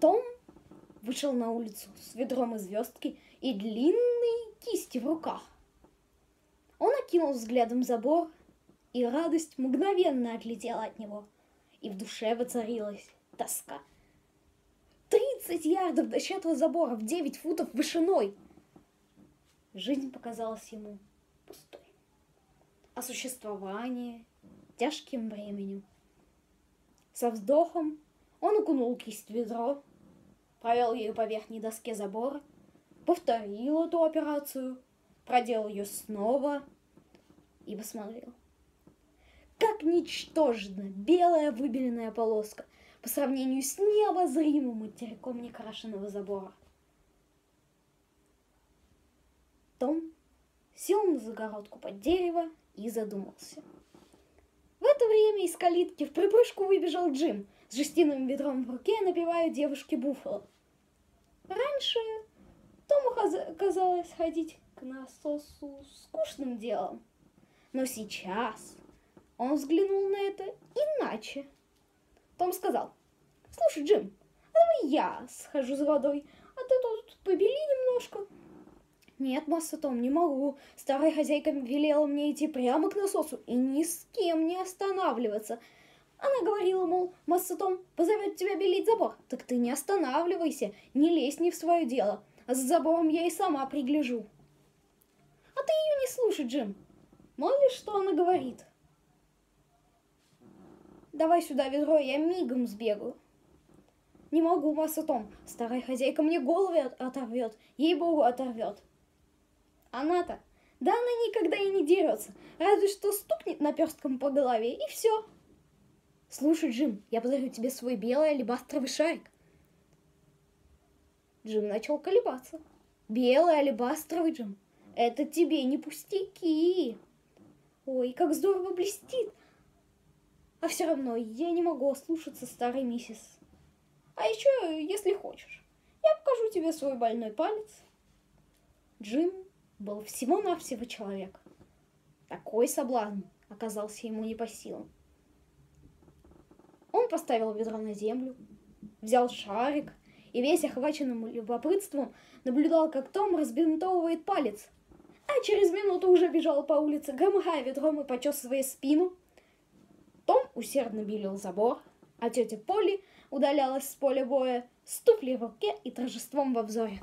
Том вышел на улицу с ведром и звездки и длинной кисти в руках. Он окинул взглядом забор, и радость мгновенно отлетела от него, и в душе воцарилась тоска. Тридцать ярдов до чьего забора в девять футов вышиной! Жизнь показалась ему пустой, а существование тяжким бременем. Со вздохом он окунул кисть в ведро, провел ее по верхней доске забора, повторил эту операцию, проделал ее снова и посмотрел. Как ничтожна белая выбеленная полоска по сравнению с необозримым материком некрашенного забора. Том сел на загородку под дерево и задумался. Это время из калитки в припрыжку выбежал Джим с жестяным ведром в руке, напевая девушке Буффало. Раньше Тому казалось ходить к насосу скучным делом, но сейчас он взглянул на это иначе. Том сказал, слушай, Джим, а давай я схожу за водой, а ты тут побели немножко. Нет, масса Том, не могу. Старая хозяйка велела мне идти прямо к насосу и ни с кем не останавливаться. Она говорила, мол, масса Том позовет тебя белить забор. Так ты не останавливайся, не лезь не в свое дело. А за забором я и сама пригляжу. А ты ее не слушай, Джим. Мало ли что она говорит. Давай сюда ведро, я мигом сбегаю. Не могу, масса Том. Старая хозяйка мне голову оторвет. Ей-богу, оторвет. Она-то, да она никогда и не дерется. Разве что стукнет наперстком по голове, и все. Слушай, Джим, я подарю тебе свой белый алебастровый шарик. Джим начал колебаться. Белый алебастровый, Джим, это тебе не пустяки. Ой, как здорово блестит. А все равно я не могу ослушаться старой миссис. А еще, если хочешь, я покажу тебе свой больной палец. Джим был всего-навсего человек. Такой соблазн оказался ему не по силам. Он поставил ведро на землю, взял шарик и весь охваченным любопытством наблюдал, как Том разбинтовывает палец, а через минуту уже бежал по улице, громыхая ведром и почесывая спину. Том усердно белил забор, а тетя Полли удалялась с поля боя с туфлей в руке и торжеством во взоре.